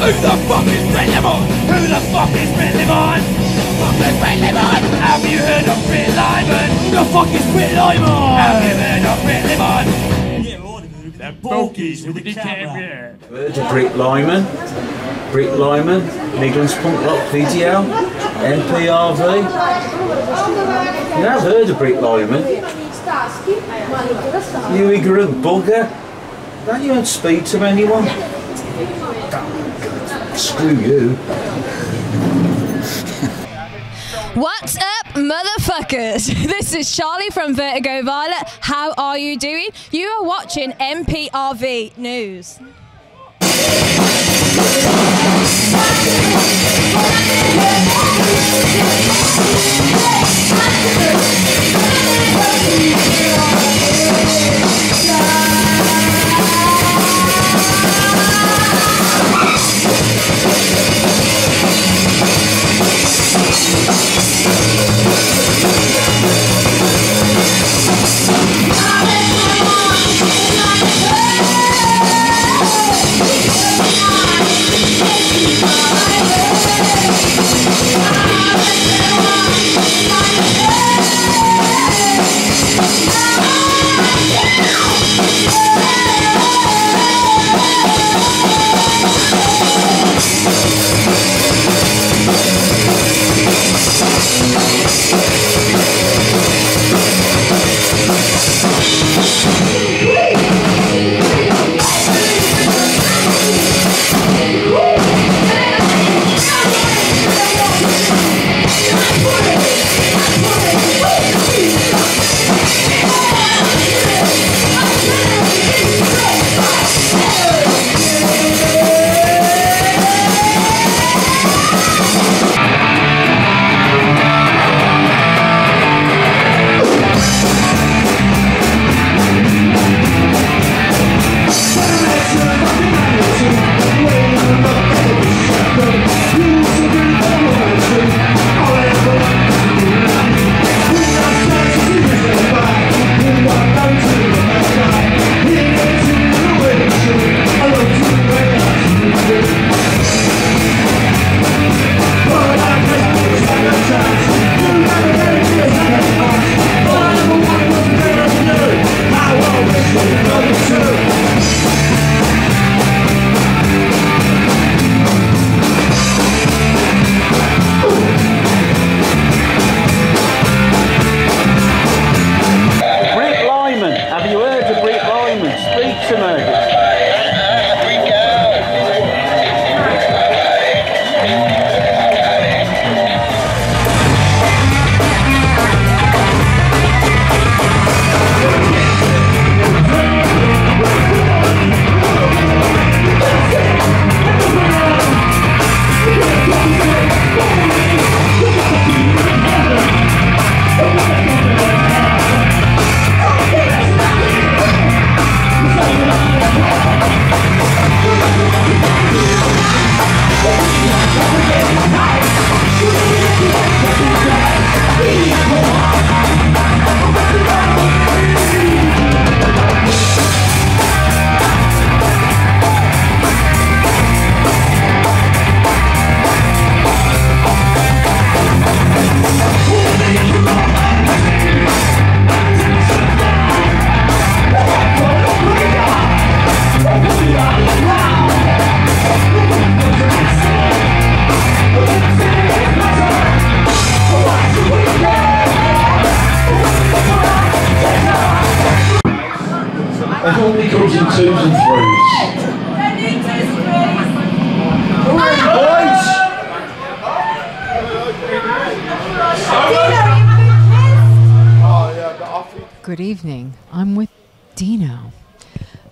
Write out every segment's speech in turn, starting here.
Who the fuck is Brett Lemon? Who the fuck is Brett Lemon? Fuck is Brett Lemon? Have you heard of Brett Lyman? Who the fuck is Brett Lyman? Have you heard of Brett Lemon? The bogies with the camera. Heard of Brick Lyman, Brick Lyman, Midlands Punk Rock Video, MPRV. You have heard of Brick Lyman? You ignorant bugger. Don't you speak to anyone? Screw you. What's up, motherfuckers? This is Charlie from Vertigo Violet. How are you doing? You are watching MPRV News.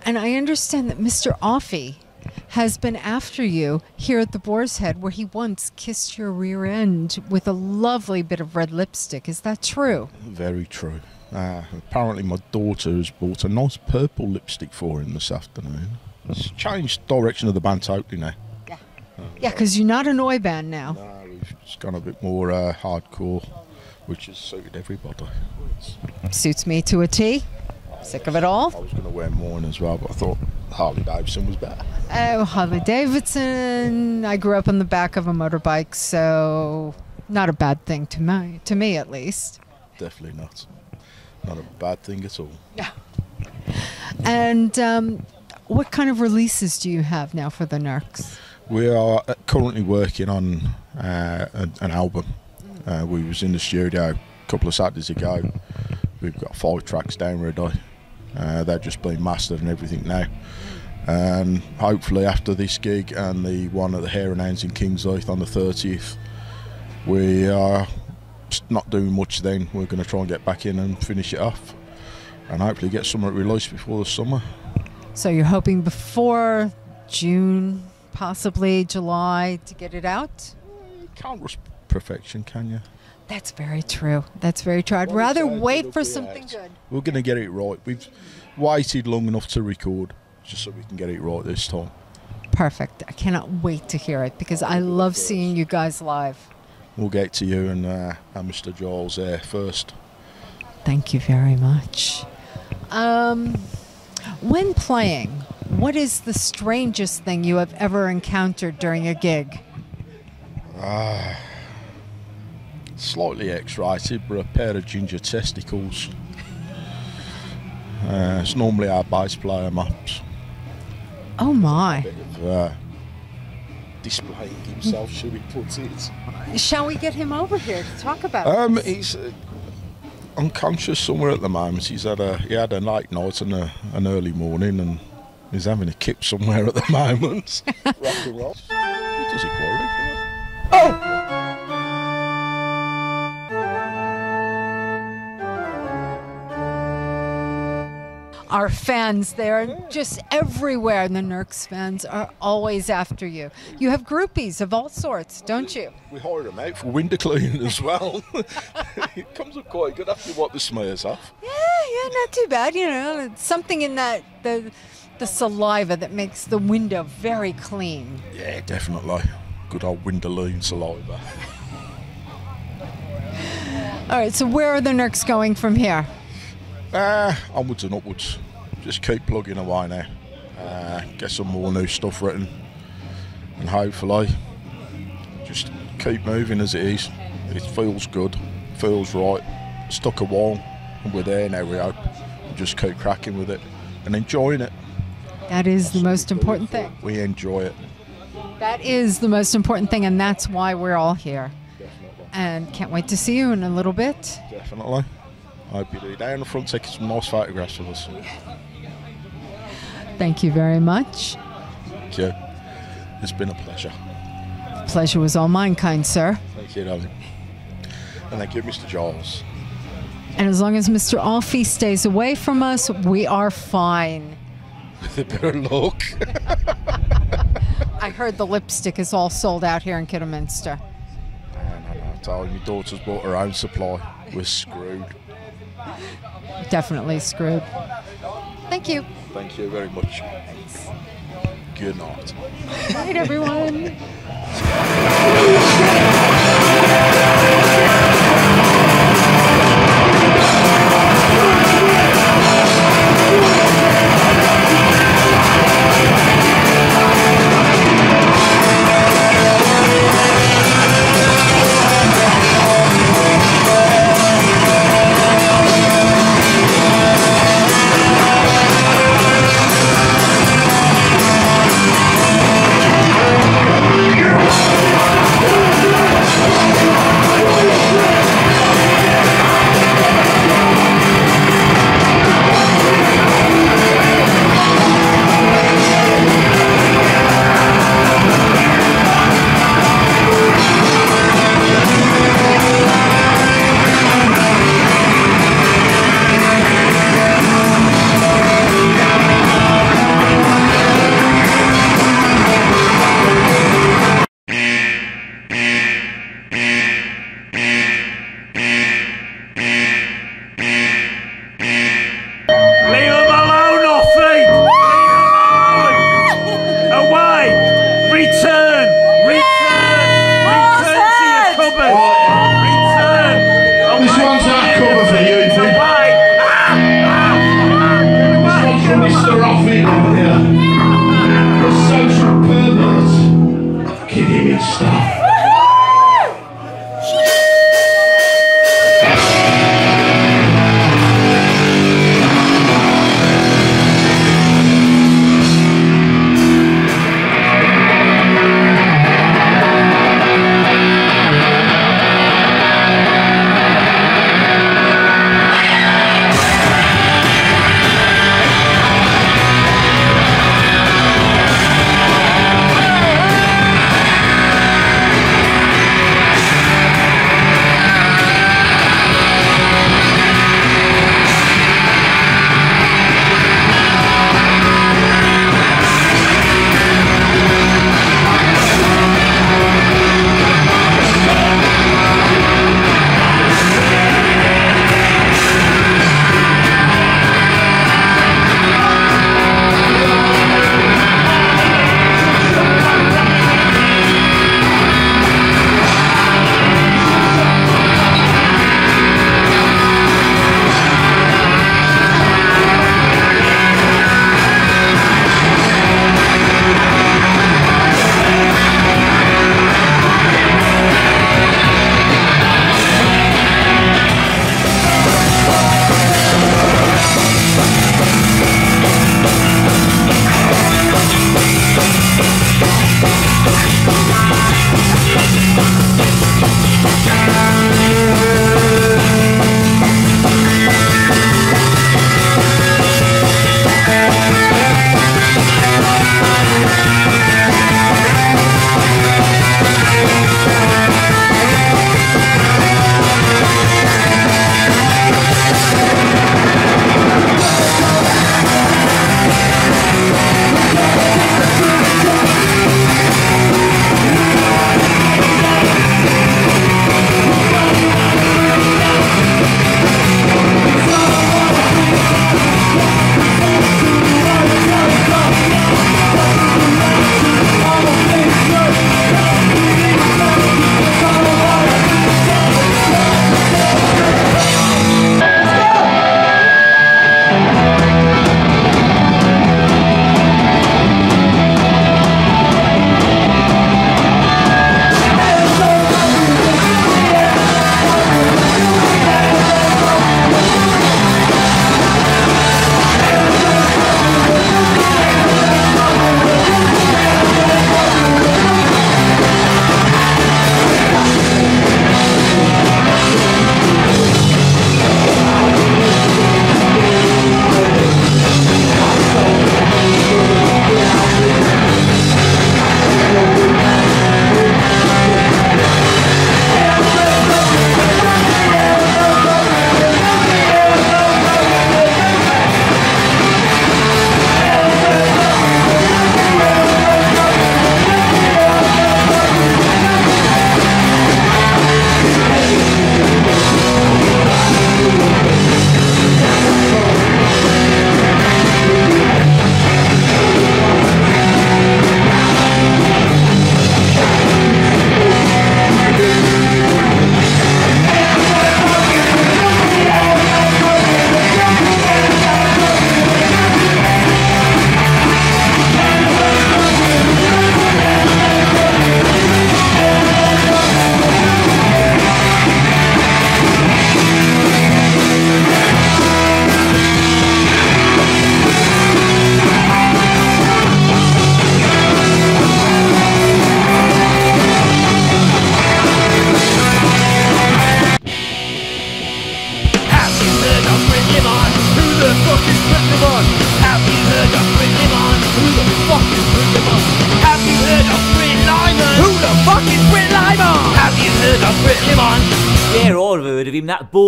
And I understand that Mr. Offey has been after you here at the Boar's Head, where he once kissed your rear end with a lovely bit of red lipstick. Is that true? Very true. Uh, apparently, my daughter has bought a nice purple lipstick for him this afternoon. It's changed direction of the band totally now. Yeah, Yeah, because you're not an oi band now. No, we've just gone a bit more uh, hardcore, which has suited everybody. Suits me to a T. Sick of it all. I was going to wear mine as well, but I thought Harley Davidson was better. Oh, Harley Davidson. I grew up on the back of a motorbike, so not a bad thing to me, to me at least. Definitely not. Not a bad thing at all. Yeah. And um, what kind of releases do you have now for the Nerks? We are currently working on uh, an, an album. Uh, we was in the studio a couple of Saturdays ago. We've got five tracks down ready. Uh, they're just being mastered and everything now. And hopefully after this gig and the one at the Hare and Hounds in Kings Heath on the 30th, we are not doing much then. We're going to try and get back in and finish it off. And hopefully get something released before the summer. So you're hoping before June, possibly July, to get it out? Can't rush perfection, can you? That's very true. That's very true. I'd Well, rather wait for something out. good. We're going to get it right. We've waited long enough to record just so we can get it right this time. Perfect. I cannot wait to hear it because I love seeing you guys live. We'll get to you and, uh, and Mr. Giles there first. Thank you very much. Um, when playing, what is the strangest thing you have ever encountered during a gig? Slightly X-rated, but a pair of ginger testicles. Uh, it's normally our bass player maps. Oh my. Of, uh, displaying himself, should we put it? Shall we get him over here to talk about it? Um, he's uh, unconscious somewhere at the moment. He's had a he had a night night and a, an early morning, and he's having a kip somewhere at the moment. Rock and roll. He does it quite regularly. Oh! Our fans, they're just everywhere. And the Nerks fans are always after you. You have groupies of all sorts, don't you? We hired him out for window cleaning as well. it comes up quite good after you wipe the smears off. Yeah, yeah, not too bad. You know, it's something in that the the saliva that makes the window very clean. Yeah, definitely. Good old window lean saliva. All right, so where are the Nerks going from here? Ah, onwards and upwards. Just keep plugging away now. Uh, get some more new stuff written, and hopefully, just keep moving as it is. It feels good, feels right. Stuck a while, and we're there now. We hope. Just keep cracking with it and enjoying it. That is the most important thing. We enjoy it. That is the most important thing, and that's why we're all here. And can't wait to see you in a little bit. Definitely. I hope you do. Down the front, taking some nice photographs of us. Thank you very much. Thank you. It's been a pleasure. Pleasure was all mine, kind sir. Thank you, darling. And thank you, Mr. Giles. And as long as Mr. Alfie stays away from us, we are fine. With a bit of luck. I heard the lipstick is all sold out here in Kidderminster. I told you, my daughter's bought her own supply. We're screwed. Definitely screwed. Thank you. Thank you very much. Good night. Good Night, everyone.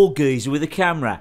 bald geezer with a camera.